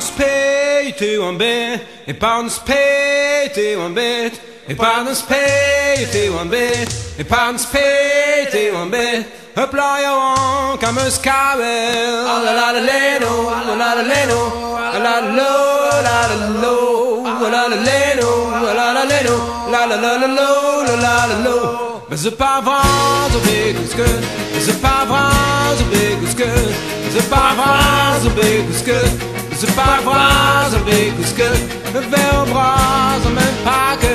speten om bed, et barn speten om bed, et barn speten om bed, et barn speten om bed. Uppløjer on kan muskavel, la la la leno, la la la leno, la la lo, la la lo, la la leno, la la leno, la la la la lo, la la la lo. Men c'est pas vrai, så big og skøn Men c'est pas vrai, så big og skøn Men c'est pas vrai, big skøn Men c'est pas vrai, så big og skøn Men vær bra som en pakke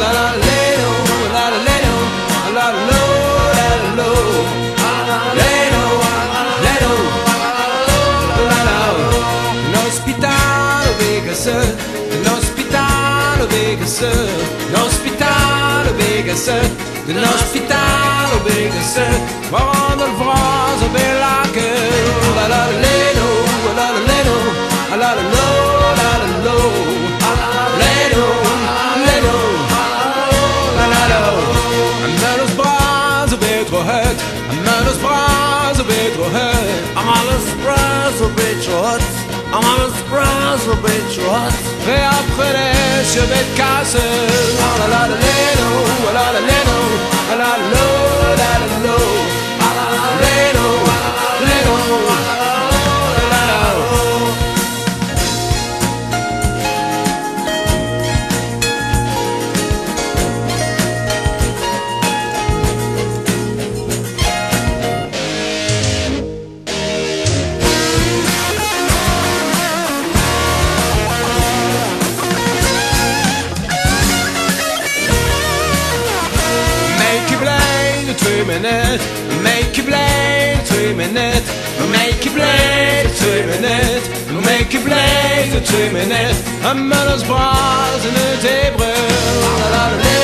La la leno, la la La la la la La la Un hospital Vegas Vegas Un hospital Vegas Waar de vrouw zo bij laken La la après les cheveux de casse La la la la leno, la la la leno La minutes, make a blade, three minutes, make a blade, three minutes, make a blade, three minutes, a mother's bras in a table.